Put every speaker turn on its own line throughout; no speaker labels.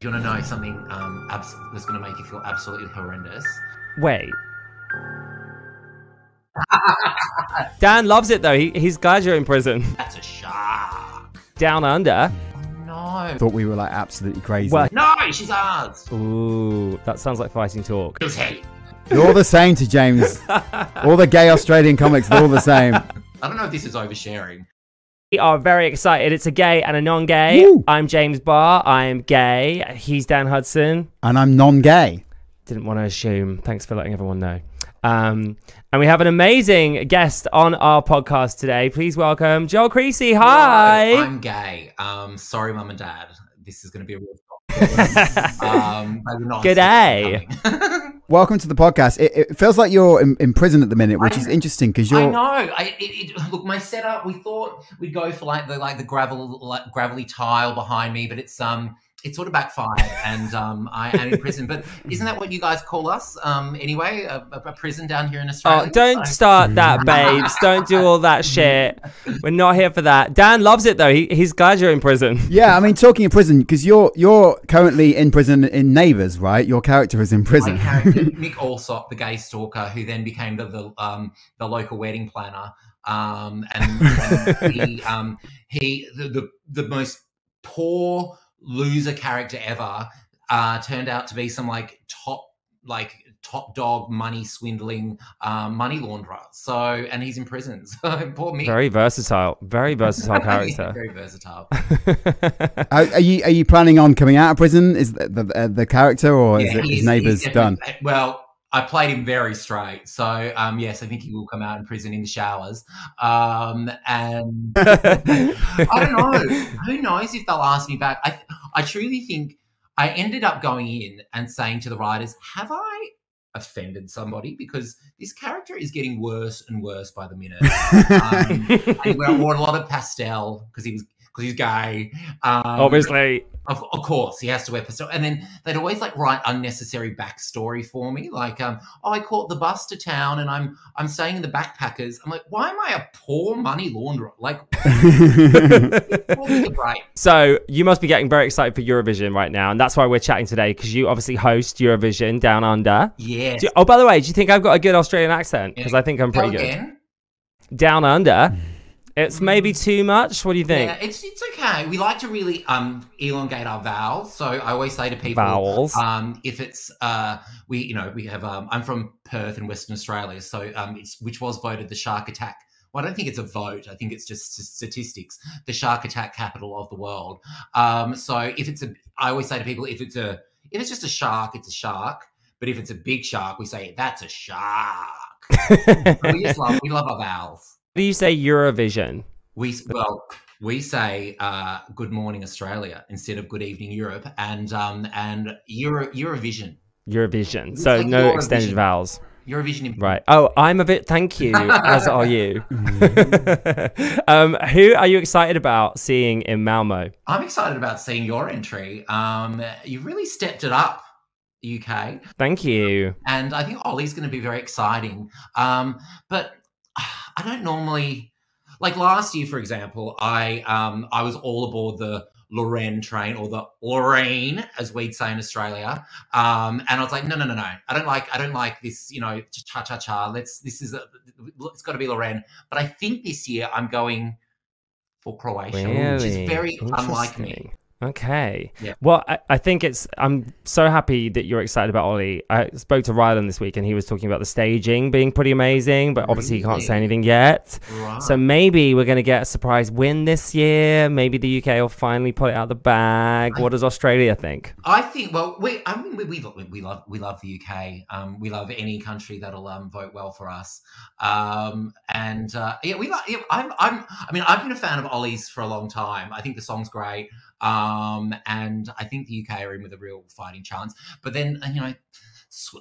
Do you want to know something um, abs- that's going to make you feel absolutely horrendous?
Wait. Dan loves it though. He, he's glad you're in prison.
That's a shark.
Down under.
No.
Thought we were like absolutely crazy.
Well,
No, she's ours.
ooh, that sounds like fighting talk.
Who's he?
You're all the same to James. all the gay Australian comics, they're all the same.
I don't know if this is oversharing.
We are very excited. It's a gay and a non-gay.
Woo.
I'm James Barr. I'm gay. He's Dan Hudson.
And I'm non-gay.
Didn't want to assume. Thanks for letting everyone know. Um, and we have an amazing guest on our podcast today. Please welcome Joel Creasey. Hi.
Hello, I'm gay. Um, sorry, mum and dad. This is going to be a real um, maybe not
G'day.
coming.
Welcome to the podcast. It, it feels like you're in, in prison at the minute, which
I-
is interesting because
I
you're.
know. I, it, it, look, my setup. We thought we'd go for like the like the gravel like, gravelly tile behind me, but it's um it sort of backfired, and um I am in prison. But isn't that what you guys call us? Um, anyway, a, a, a prison down here in Australia.
Oh, don't
So-
start that, babes. don't do all that shit. We're not here for that. Dan loves it though. He, he's glad you're in prison.
Yeah, I mean, talking in prison because you're you're currently in prison in Neighbours, right? Your character is in prison.
My character, Mick Allsop, the gay stalker, who then became the the, um, the local wedding planner, um, and, and he um, he the, the the most poor loser character ever uh, turned out to be some like top like top dog money swindling um, money launderer. So and he's in prison. So poor Mick.
Very versatile. Very versatile character.
very versatile.
Are, are you are you planning on coming out of prison? Is the the, uh, the character or is it his Neighbours done?
Well, I played him very straight, so um, yes, I think he will come out in prison in the showers. Um, and I don't know. Who knows if they'll ask me back? I I truly think I ended up going in and saying to the writers, "Have I?" offended somebody because this character is getting worse and worse by the minute um, and he wore a lot of pastel because he was because he's gay um,
Obviously.
of, of course, he has to wear pastel. And then they'd always like write unnecessary backstory for me, like, um, oh, I caught the bus to town and I'm I'm staying in the backpackers. I'm like, why am I a poor money launderer? Like, what was the break?
So you must be getting very excited for Eurovision right now, and that's why we're chatting today because you obviously host Eurovision Down Under.
Yeah.
Do oh, by the way, do you think I've got a good Australian accent? Because I think I'm pretty good. Down Under. It's maybe too much. What do you think?
Yeah, it's it's okay. We like to really um elongate our vowels. So I always say to people,
Vowels.
Um, if it's uh, we you know we have um, I'm from Perth in Western Australia, so um, it's which was voted the shark attack. Well, I don't think it's a vote. I think it's just statistics. The shark attack capital of the world. Um, so if it's a, I always say to people, if it's a, if it's just a shark, it's a shark. But if it's a big shark, we say that's a shark. we just love, we love our vowels.
Do you say Eurovision?
We well, we say uh, "Good morning, Australia" instead of "Good evening, Europe," and um, and Euro Eurovision,
Eurovision. So
like
no
Eurovision.
extended vowels.
Eurovision.
Right. Oh, I'm a bit. Thank you. as are you. um, who are you excited about seeing in Malmo?
I'm excited about seeing your entry. Um, you've really stepped it up, UK,
Thank you.
and I think Olly's going to be very exciting. Um, but I don't normally like last year, for example. I um, I was all aboard the Loreen train or the Lorraine, as we'd say in Australia. Um, and I was like, no, no, no, no. I don't like, I don't like this, you know, cha cha cha. Let's, this is, a, it's got to be Lorraine. But I think this year I'm going for Croatia, which is very unlike me.
Okay.
Yeah.
Well, I, I think it's. I'm so happy that you're excited about Olly. I spoke to Rylan this week, and he was talking about the staging being pretty amazing, but obviously he can't say anything yet. So maybe we're going to get a surprise win this year. Maybe the UK will finally pull it out of the bag. What does Australia think?
I think. Well, we. I mean, we, we, we love we love the UK. Um, we love any country that'll um, vote well for us. Um, and uh, yeah, we like. Yeah, I'm. I'm. I mean, I've been a fan of Olly's for a long time. I think the song's great. Um, and I think the UK are in with a real fighting chance. But then, uh, you know,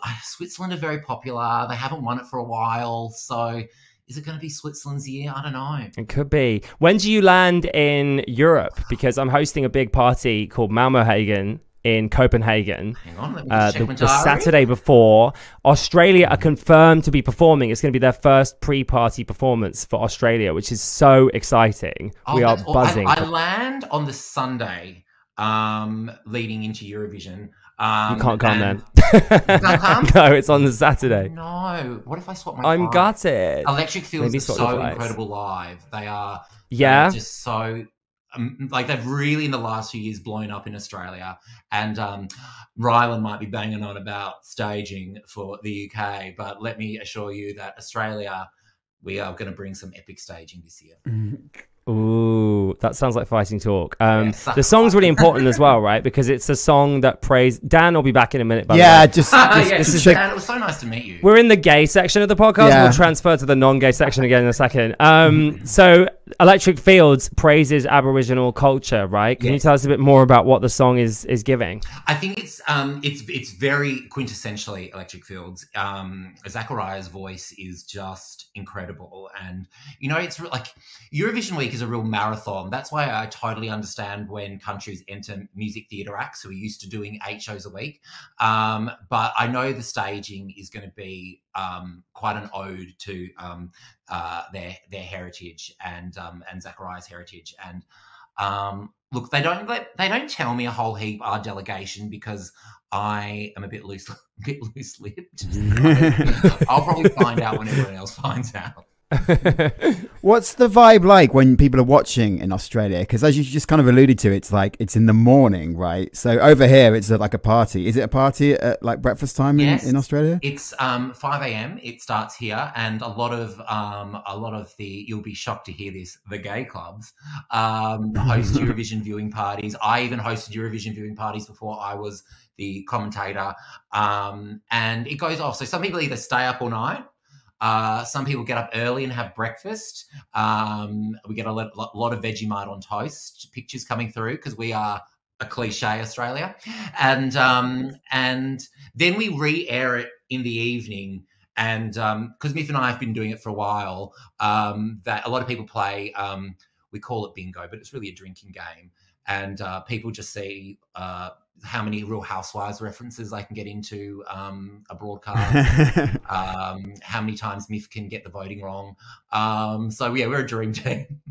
uh, Switzerland are very popular. They haven't won it for a while, so. Is it going to be Switzerland's year? I don't know.
It could be. When do you land in Europe? Because I'm hosting a big party called Malmohagen in Copenhagen.
Hang on,
Uh, the, the. Saturday before, Australia are confirmed to be performing. It's going to be their first pre-party performance for Australia, which is so exciting.
Oh,
we are
oh, I-
buzzing.
I, land on the Sunday um, leading into Eurovision. Um,
you can't come
and-
then.
Come?
no, it's on the Saturday.
No. What if I swap my?
I'm
time?
gutted.
Electric Fields
Maybe
are so incredible live. They are
Yeah.
just so like they've really in the last few years blown up in Australia. And um, Rylan might be banging on about staging for the UK, but let me assure you that Australia, we are going to bring some epic staging this year.
Ooh, that sounds like fighting talk. Um,
Yes.
the song's really important as well, right? Because it's a song that praise. Dan will be back in a minute. By the
yeah,
way.
just,
yeah,
this
just
is
Dan, it was so nice to meet you.
We're in the gay section of the podcast.
Yeah.
We'll transfer to the non-gay section again in a second. Um, so Electric Fields praises Aboriginal culture, right? Can you tell us a bit more about what the song is is giving?
I think it's um it's it's very quintessentially Electric Fields. Um, Zachariah's voice is just incredible, and you know it's re- like Eurovision week is a real marathon. That's why I totally understand when countries enter music theatre acts who are used to doing eight shows a week. Um, but I know the staging is going to be um, quite an ode to um, uh, their their heritage and um, and Zachariah's heritage and. Um, look, they don't they don't tell me a whole heap our delegation because I am a bit loose, a bit loose lipped. I'll probably find out when everyone else finds out.
What's the vibe like when people are watching in Australia? Because as you just kind of alluded to, it's like it's in the morning, right? So over here, it's like a party. Is it a party at like breakfast time in, in Australia?
It's um, 5 a.m. It starts here, and a lot of um, a lot of the you'll be shocked to hear this. The gay clubs um, host Eurovision viewing parties. I even hosted Eurovision viewing parties before I was the commentator, um, and it goes off. So some people either stay up all night. Uh, some people get up early and have breakfast. Um, we get a lot, lot, of Vegemite on toast pictures coming through because we are a cliche Australia, and um, and then we re-air it in the evening. And because Myf and I have been doing it for a while, um, that a lot of people play. Um, we call it bingo, but it's really a drinking game. And uh, people just see uh, how many Real Housewives references I can get into um, a broadcast. um, how many times Myf can get the voting wrong. Um, so yeah, we're a dream team.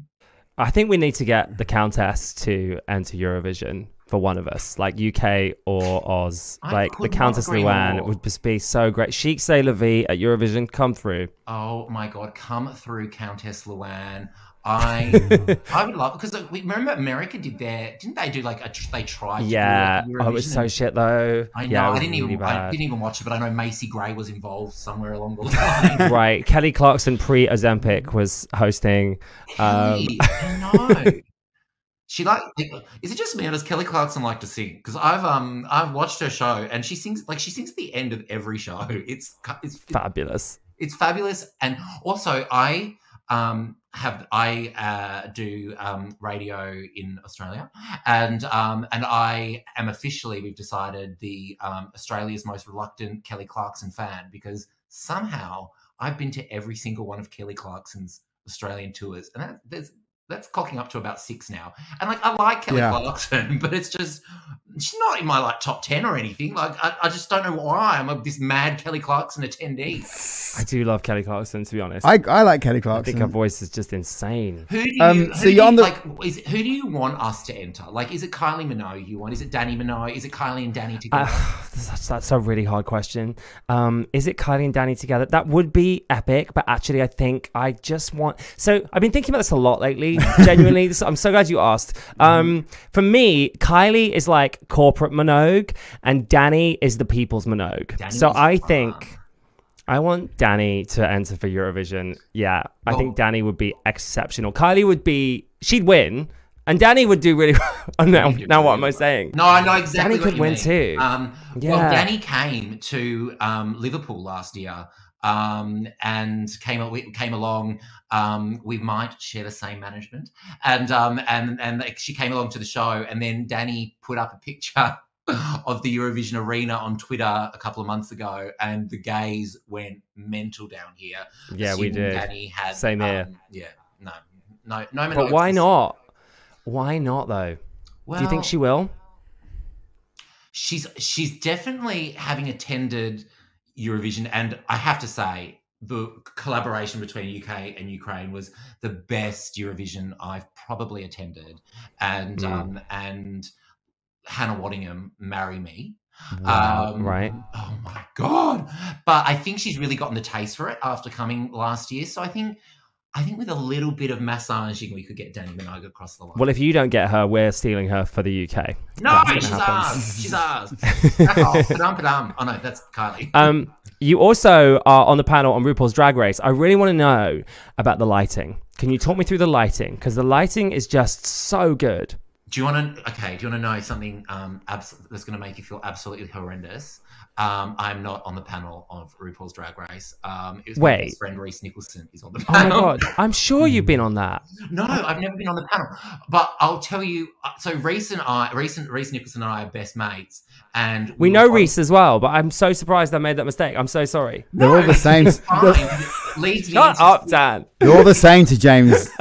I think we need to get the Countess to enter Eurovision for one of us, like UK or Oz.
I
like the Countess
agree
Luann would just be so great. Chic C'est La Vie at Eurovision, come through.
Oh my god, come through Countess Luann. I I would love because we remember America did their didn't they do like a they tried to do,
Yeah.
like,
Oh, it was so shit though.
I know
yeah,
I didn't
really
even I didn't even watch it, but I know Macy Gray was involved somewhere along the line.
right. Kelly Clarkson pre Ozempic was hosting. Um,
Kelly, I know. She like is it just me or does Kelly Clarkson like to sing? Because I've um I've watched her show and she sings like she sings at the end of every show. It's it's
fabulous.
it's fabulous and also i um have i uh do um radio in australia. And um and i am officially we've decided the um australia's most reluctant kelly clarkson fan because somehow i've been to every single one of kelly clarkson's australian tours. And that, there's that's clocking up to about six now and like i like kelly
Yeah.
clarkson but it's just she's not in my like top 10 or anything like i, I just don't know why i'm a, this mad kelly clarkson attendee
I do love Kelly Clarkson, to be honest.
I, I like Kelly Clarkson.
I think her voice is just insane.
Who do you,
Um,
who
so
do
you're on the-
like? Is who do you want us to enter? Like, is it Kylie Minogue you want? Is it Dannii Minogue? Is it Kylie and Dannii together?
Uh, that's, that's a really hard question. Um, is it Kylie and Dannii together? That would be epic, but actually, I think I just want. So I've been thinking about this a lot lately. Genuinely, I'm so glad you asked. Um, for me, Kylie is like corporate Minogue, and Dannii is the people's Minogue.
Dannii
so I
fun.
think. I want Dannii to enter for Eurovision. Yeah, I
Well-
think Dannii would be exceptional. Kylie would be, she'd win, and Dannii would do really well. now, now what am I saying?
no, I know exactly.
Dannii
what
could win
mean.
too.
Um,
Yeah.
Well, Dannii came to um, Liverpool last year. Um, and came we came along. Um, we might share the same management, and um, and and she came along to the show, and then Dannii put up a picture of the Eurovision arena on Twitter a couple of months ago, and the gays went mental down here.
Yeah, we did.
Dannii had
Same here.
um, yeah, no, no, no.
But why not? Why not though?
Well,
Do you think she will?
she's she's definitely having attended Eurovision, and I have to say the collaboration between UK and Ukraine was the best Eurovision I've probably attended, and
Mm.
um and Hannah Waddingham marry me.
Wow,
Um,
right.
Oh my god! But I think she's really gotten the taste for it after coming last year. So I think, I think with a little bit of massaging, we could get Dannii Minogue across the line.
Well, if you don't get her, we're stealing her for the UK.
no, she's ours. She's ours. Back off. Padum, padum. Oh no, that's Kylie.
Um, you also are on the panel on RuPaul's Drag Race. I really want to know about the lighting. Can you talk me through the lighting? Because the lighting is just so good.
do you want to? Okay. Do you want to know something um, abs- that's going to make you feel absolutely horrendous? Um, I'm not on the panel of RuPaul's Drag Race. Um, it was my
Wait.
best friend Rhys Nicholson is on the panel.
Oh my god, I'm sure you've been on that.
No, I've never been on the panel, but I'll tell you. uh, So Rhys and I, Rhys, and, Rhys Nicholson and I are best mates, and
We
were
know
both-
Rhys as well, but I'm so surprised I made that mistake. I'm so sorry.
They're all the same.
Leads me
Shut
into-
up, Dan.
They're all the same to James.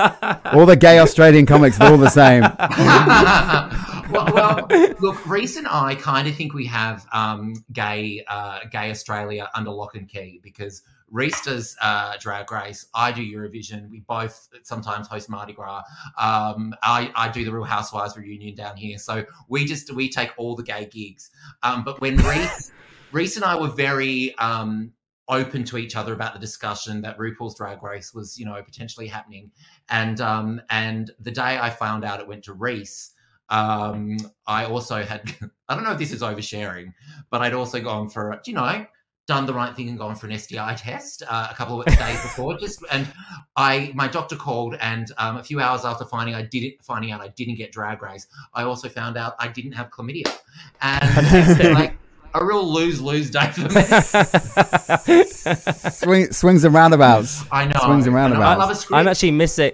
All the gay Australian comics, they're all the same.
well, well, look, Rhys and I kind of think we have um, gay, uh, gay Australia under lock and key because Rhys does uh, Drag Race, I do Eurovision. We both sometimes host Mardi Gras. Um, I, I do the Real Housewives reunion down here, so we just we take all the gay gigs. Um, but when Rhys, Rhys and I were very um, open to each other about the discussion that RuPaul's Drag Race was, you know, potentially happening, and um, and the day I found out it went to Rhys um, I also had, I don't know if this is oversharing, but I'd also gone for, you know, done the right thing and gone for an STI test uh, a couple of days before. Just and I, my doctor called, and um, a few hours after finding I didn't finding out I didn't get drag race, I also found out I didn't have chlamydia, and like a real lose lose day for me.
Swing, swings and roundabouts.
I know.
Swings and
I. I
roundabouts.
love a script.
I'm actually missing.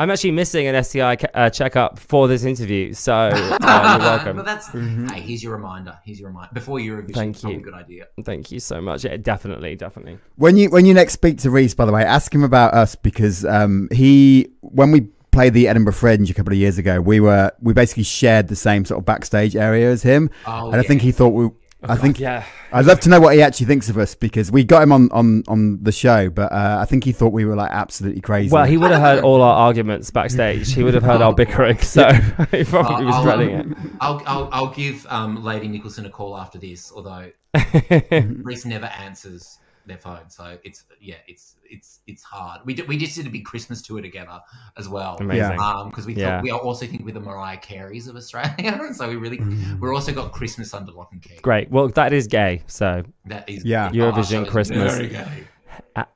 I'm actually missing an STI ca- uh, checkup for this interview, so uh, you're
but
welcome.
that's
Mhm.
hey. Here's your reminder. Here's your reminder. Before Eurovision,
Thank you.
a good idea.
Thank you so much. Yeah, definitely, definitely.
When you when you next speak to Rhys, by the way, ask him about us because um, he when we played the Edinburgh Fringe a couple of years ago, we were we basically shared the same sort of backstage area as him,
Oh,
and I think he thought we. I think
Yeah,
I'd love to know what he actually thinks of us because we got him on on on the show, but uh, I think he thought we were like absolutely crazy.
Well, he would have heard all our arguments backstage. He would have heard our bickering, so he probably was
I'll,
dreading
um, I'll, I'll, I'll give um, Lady Nicholson a call after this, although. Rhys never answers their phone, so it's yeah, it's it's it's hard. We did, we just did a big Christmas tour together as well,
Amazing.
um, because we
Yeah.
thought we also think we're the Mariah Careys of Australia, so we really
Mm.
we're also got Christmas under lock and key.
Great. Well, that is gay. So
That is
Yeah.
Oh, our
Eurovision,
show is
Christmas.
very gay.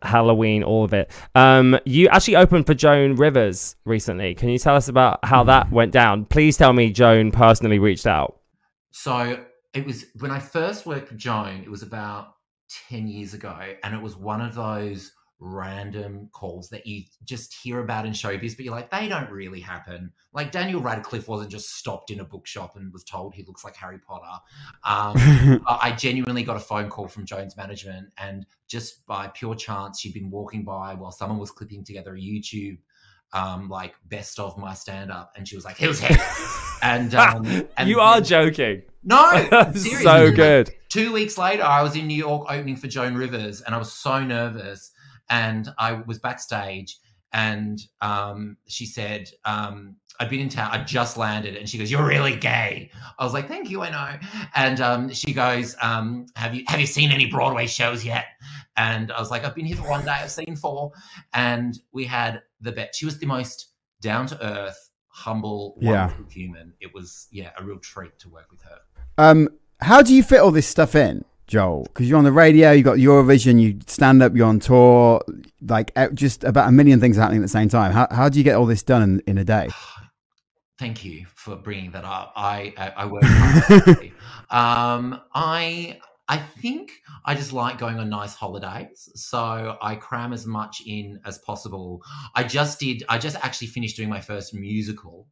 Halloween, all of it. Um, you actually opened for Joan Rivers recently. Can you tell us about how that went down? Please tell me Joan personally reached out.
So it was when I first worked with Joan, it was about 10 years ago, and it was one of those random calls that you just hear about in showbiz, but you're like, they don't really happen. Like Daniel Radcliffe wasn't just stopped in a bookshop and was told he looks like Harry Potter. Um, I genuinely got a phone call from Joan's management, and just by pure chance, she'd been walking by while someone was clipping together a YouTube, um, like best of my stand up, and she was like, "Who's here?" and, um, and
you are joking.
no, seriously.
so
Like,
good.
Two weeks later, I was in New York opening for Joan Rivers, and I was so nervous. And I was backstage, and um, she said, um, "I'd been in town. I just landed." And she goes, "You're really gay." I was like, "Thank you, I know." And um, she goes, um, "Have you have you seen any Broadway shows yet?" And I was like, "I've been here for one day. I've seen four. And we had the bet. She was the most down to earth, humble,
Yeah.
human. It was yeah, a real treat to work with her.
Um, how do you fit all this stuff in, Joel? Because you're on the radio, you got Eurovision, you stand up, you're on tour, like uh, just about a million things happening at the same time. How how do you get all this done in, in a day?
Thank you for bringing that up. I I, I work um, I I think I just like going on nice holidays, so I cram as much in as possible. I just did. I just actually finished doing my first musical.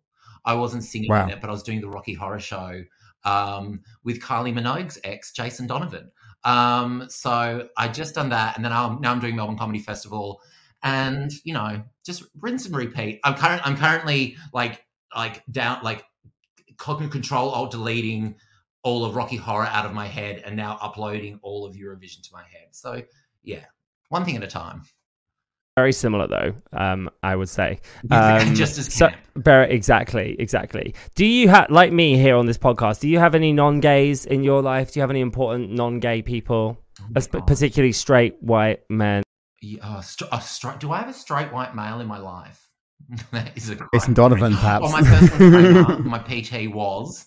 I wasn't singing
Wow.
in it, but I was doing the Rocky Horror Show um, with Kylie Minogue's ex, Jason Donovan. Um, so I just done that, and then I'm, now I'm doing Melbourne Comedy Festival, and you know, just rinse and repeat. I'm current. I'm currently like like down like cognitive control alt deleting all of Rocky Horror out of my head, and now uploading all of Eurovision to my head. So yeah, one thing at a time.
Very similar though, um, I would say. Um,
just as
so,
camp.
very exactly, exactly. Do you have like me here on this podcast? Do you have any non-gays in your life? Do you have any important non-gay people,
Oh
As- particularly straight white men?
Yeah, oh, str- a straight, do I have a straight white male in my life? that is a great
Jason Donovan, perhaps.
Well, my personal trainer, my PT was.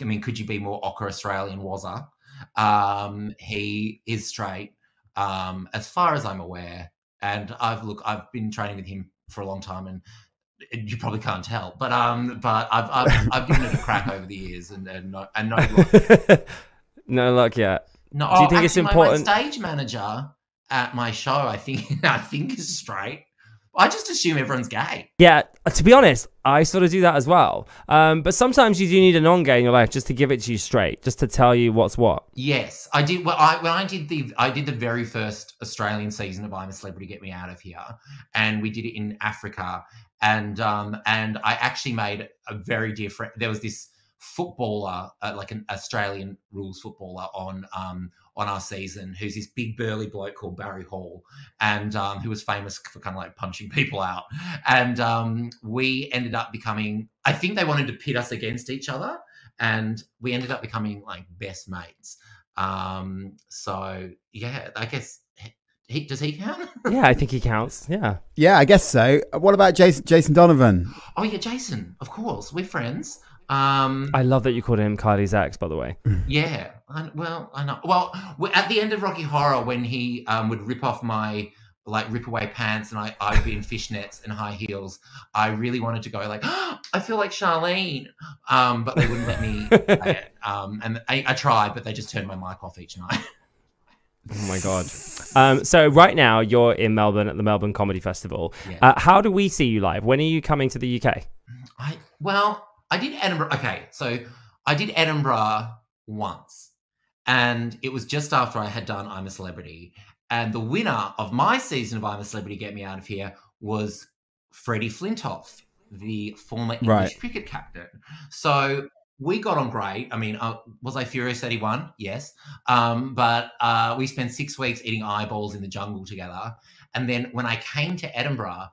I mean, could you be more ochre Australian? I? Um, he is straight, um, as far as I'm aware. And I've look, I've been training with him for a long time, and you probably can't tell, but um, but I've I've, I've given it a crack over the years, and and no, and no luck.
no luck yet.
No,
Do you
oh,
think it's
actually, my-
important-
My, stage manager at my show, I think, I think is straight. I just assume everyone's gay.
Yeah, to be honest, I sort of do that as well. Um, but sometimes you do need a non-gay in your life just to give it to you straight, just to tell you what's what.
Yes, I did. Well, I when I did the I did the very first Australian season of I'm a Celebrity, Get Me Out of Here, and we did it in Africa, and um and I actually made a very different. There was this footballer, uh, like an Australian rules footballer on um on our season, who's this big burly bloke called Barry Hall, and um, who was famous for kind of like punching people out. And um, we ended up becoming. I think they wanted to pit us against each other, and we ended up becoming like best mates. Um, so yeah, I guess he does he count?
Yeah, I think he counts. Yeah.
Yeah, I guess so. What about Jason Jason Donovan?
oh yeah, Jason. Of course, we're friends. Um,
I love that you called him Kylie's ex, by the way.
yeah. I, well, I know. Well, at the end of Rocky Horror, when he um, would rip off my like rip away pants and I, I'd be in fishnets and high heels, I really wanted to go like, I feel like Charlene, um, but they wouldn't let me. Um, and I, I tried, but they just turned my mic off each night.
Oh my god. Um, so right now you're in Melbourne at the Melbourne Comedy Festival.
Yeah.
Uh, how do we see you live? When are you coming to the UK?
I well, I did Edinburgh. Okay, so I did Edinburgh once, and it was just after I had done I'm a Celebrity, and the winner of my season of I'm a Celebrity, Get Me Out of Here, was Freddie Flintoff, the former English
Right.
cricket captain. So we got on great. I mean, uh, was I furious that he won? Yes, um, but uh, we spent six weeks eating eyeballs in the jungle together, and then when I came to Edinburgh.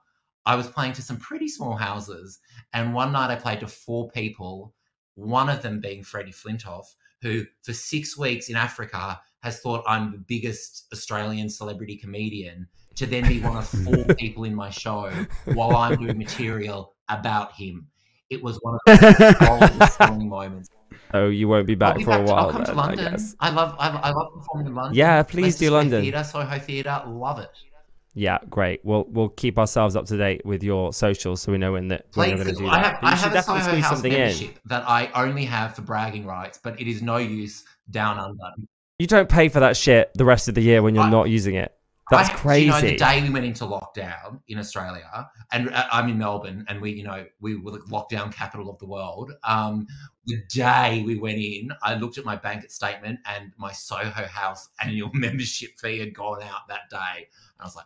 I was playing to some pretty small houses, and one night I played to four people, one of them being Freddie Flintoff, who for six weeks in Africa has thought I'm the biggest Australian celebrity comedian, to then be one of four people in my show while I'm doing material about him. It was one of the most moments.
Oh, you won't be back
be
for
back
a
to-
while.
I'll come to
then, I
London.
guess.
I, love, I, I love performing in London.
Yeah, please do London.
Theatre, Soho Theatre, love it.
Yeah, great. We'll we'll keep ourselves up to date with your socials so we know when that when you're going to do
I
that.
have, I have a
definitely squeeze
House
something in.
membership that I only have for bragging rights, but it is no use down under.
You don't pay for that shit the rest of the year when you're
I-
not using it. That's
I-
crazy.
You know, the day we went into lockdown in Australia, and uh, I'm in Melbourne, and we, you know, we were the lockdown capital of the world. Um, the day we went in, I looked at my bank statement, and my Soho House annual membership fee had gone out that day. And I was like,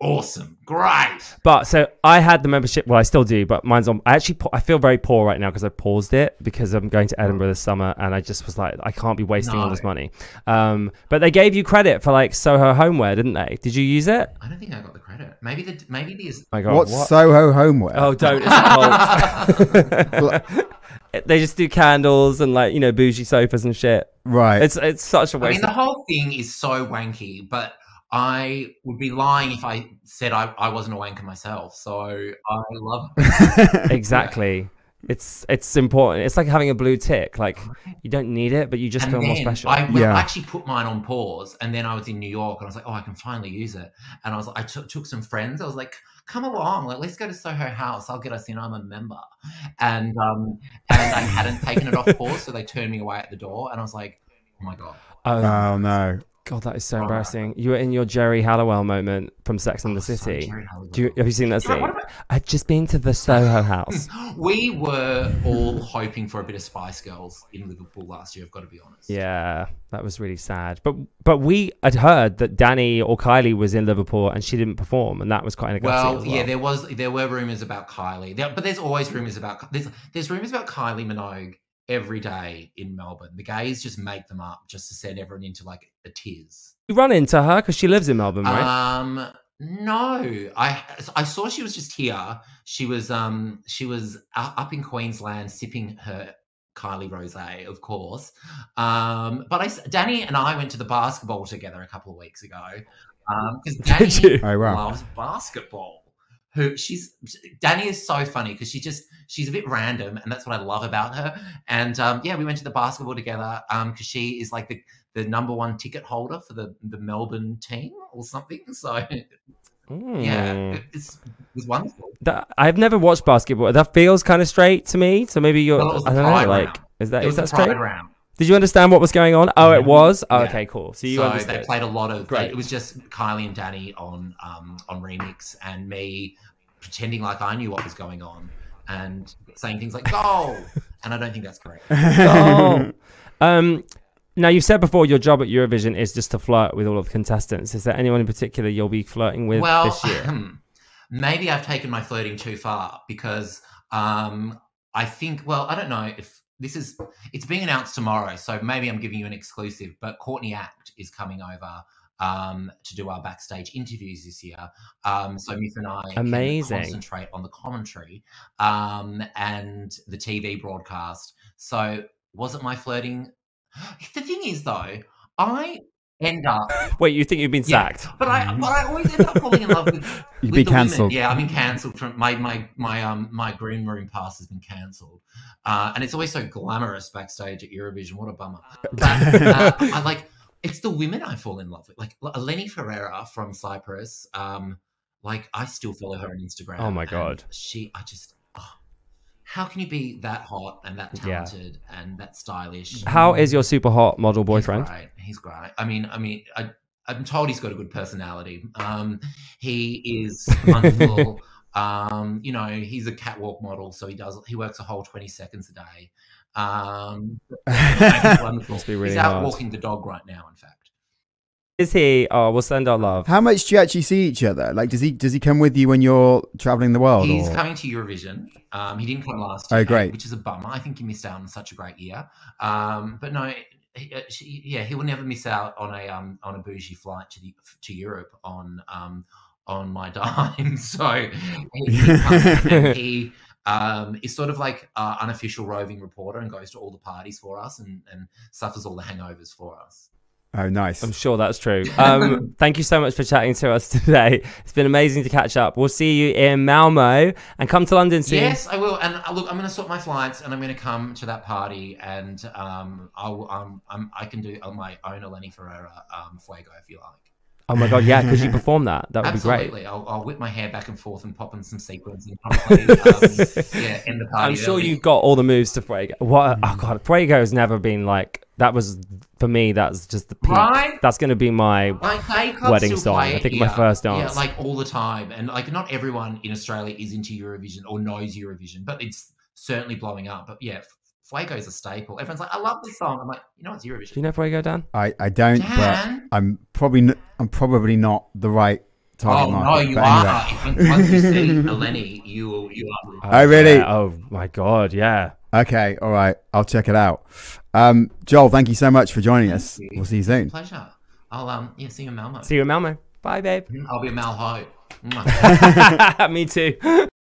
awesome, great.
But so I had the membership. Well, I still do, but mine's on. I actually I feel very poor right now because I paused it because I'm going to Edinburgh this summer, and I just was like, I can't be wasting all this money. Um, but they gave you credit for like Soho Homeware, didn't they? Did you use it?
I don't think I got the credit. Maybe the maybe the
my God,
What's
what?
Soho Homeware?
Oh, don't! It's a cult. they just do candles and like you know bougie sofas and shit.
right.
It's it's such a waste.
I mean, the whole thing is so wanky, but I would be lying if I said I, I wasn't a wanker myself. So I love it.
exactly. It's it's important. It's like having a blue tick. Like you don't need it, but you just
and
feel more special.
I, well,
Yeah.
I actually put mine on pause, and then I was in New York, and I was like, "Oh, I can finally use it." And I was like, I took took some friends. I was like, "Come along, like, let's go to Soho House. I'll get us in. I'm a member." And um, and I hadn't taken it off pause, so they turned me away at the door, and I was like, "Oh my god."
oh
oh no.
God, that is so
Oh.
embarrassing. You were in your Geri Halliwell moment from Sex and the
Oh,
City. Do you, have you seen that scene?
about-
I've just been to the Soho House.
we were all hoping for a bit of Spice Girls in Liverpool last year. I've got to be honest.
Yeah, that was really sad. But but we had heard that Dannii or Kylie was in Liverpool and she didn't perform, and that was quite a
Well,
as
yeah, there was there were rumors about Kylie, there, but there's always rumors about there's there's rumors about Kylie Minogue every day in Melbourne. The gays just make them up just to send everyone into like a tears.
you run into her because she lives in Melbourne, right?
Um, No, I I saw she was just here. She was um she was up in Queensland sipping her Kylie Rosé, of course. Um, but I s- Dannii and I went to the basketball together a couple of weeks ago. Um, because
Dannii
Oh, wow.
loves basketball. Who she's Dannii is so funny because she just she's a bit random and that's what I love about her. And um, yeah, we went to the basketball together um because she is like the the number one ticket holder for the the Melbourne team or something. So yeah,
Mm.
it, it's it was wonderful.
That, I've never watched basketball. That feels kind of straight to me. So maybe you're.
Well,
I don't know. Like,
round.
is that is that straight?
round.
Did you understand what was going on? Oh, it was. Oh,
Yeah.
okay, cool. So you
so
understood.
they played a lot of.
Great.
It was just Kylie and Dannii on um, on remix, and me pretending like I knew what was going on, and saying things like "goal," and I don't think that's correct.
Um, now you've said before your job at Eurovision is just to flirt with all of the contestants. Is there anyone in particular you'll be flirting with
well,
this year?
maybe I've taken my flirting too far because um, I think. Well, I don't know if this is. It's being announced tomorrow, so maybe I'm giving you an exclusive. But Courtney Act is coming over. Um, to do our backstage interviews this year, um, so Myf and I
Amazing.
can concentrate on the commentary um, and the TV broadcast. So, wasn't my flirting? The thing is, though, I end up
Wait, you think you've been
Yeah,
sacked?
but I, but I always end up falling in love with.
You'd
with
be cancelled.
Yeah, I've been cancelled from my my my um my green room pass has been cancelled, uh, and it's always so glamorous backstage at Eurovision. What a bummer! But uh, I like it's the women I fall in love with, like Eleni Foureira from Cyprus. Um, like I still follow her on Instagram.
Oh my God.
she I just. oh, how can you be that hot and that
Yeah.
talented and that stylish?
How is your super hot model boyfriend?
He's great. He's great. I mean, I mean, I, I'm told he's got a good personality. Um, he is wonderful. um, you know, he's a catwalk model, so he does. He works a whole 20 seconds a day. Um, he's wonderful.
Be really
he's out
hard.
walking the dog right now. In fact,
Is he? Oh, we'll send our love.
How much do you actually see each other? Like, does he does he come with you when you're traveling the world?
he's
or-
coming to Eurovision. Um, he didn't come last year, Oh,
great.
which is a bummer. I think he missed out on such a great year. Um, but no, he, uh, she- yeah, he will never miss out on a um, on a bougie flight to the to Europe on um, on my dime. So he, he, he um, is sort of like uh, unofficial roving reporter and goes to all the parties for us and, and suffers all the hangovers for us.
Oh, nice.
I'm sure that's true. Um, thank you so much for chatting to us today. It's been amazing to catch up. We'll see you in Malmo and come to London soon.
Yes, I will. And uh, look, I'm going to sort my flights, and I'm going to come to that party, and um, I'll, um, I'm, I can do on my own Eleni Foureira um, Fuego if you like.
Oh my god, yeah, could you perform that? That would be great.
Absolutely, I'll, I'll whip my hair back and forth and pop in some sequins and probably um, yeah, end the party.
I'm sure
early.
you've got all the moves to Fuego. What? Oh god, Fuego has never been like that. Was for me. That's just the peak.
Right?
That's going to be my.
Like
Wedding song. I think my
here.
first
Yeah, like all the time, and like not everyone in Australia is into Eurovision or knows Eurovision, but it's certainly blowing up. But yeah, Fuego's a staple. Everyone's like, "I love this song." I'm like, "You know, what's it's
Do you
Eurovision."
know Fuego, Dan?
I, I don't, but
Dan?
I'm probably n- I'm probably not the right target
Oh no, you
but
are.
anyway.
If- Once you see Eleni, you you are.
Oh, really?
yeah. Oh my god, yeah.
Okay, all right, I'll check it out. Um, Joel, thank you so much for joining us.
you.
We'll see you soon.
Pleasure. I'll um yeah see you in Malmo.
See you in Malmo. Bye, babe.
I'll be a Malho.
Me too.